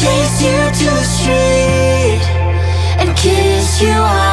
chase you to the street and kiss you.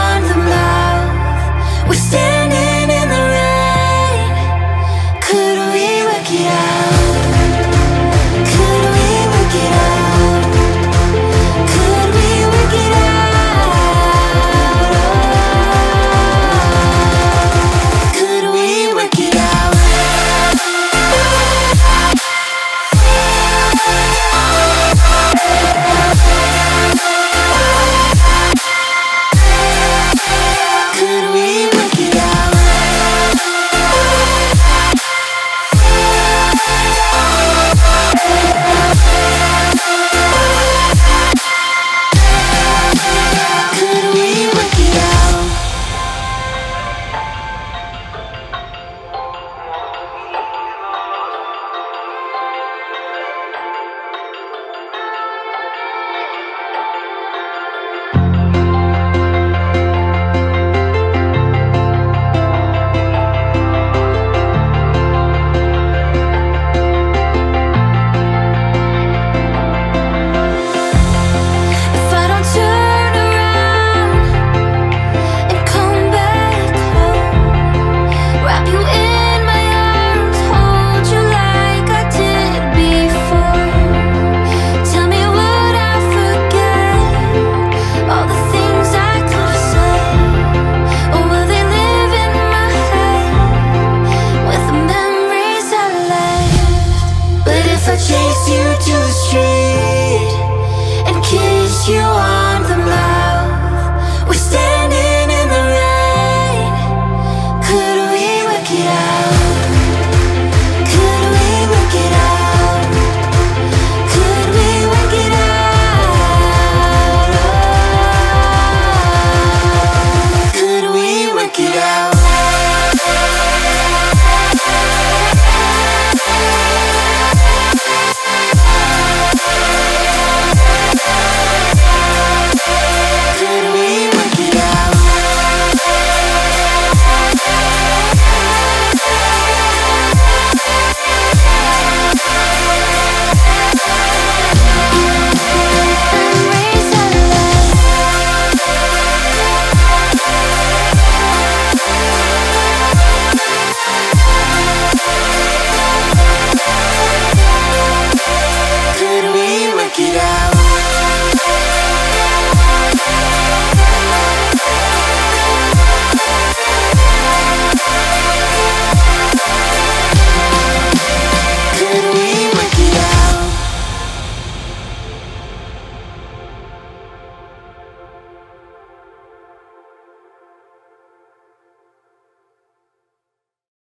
you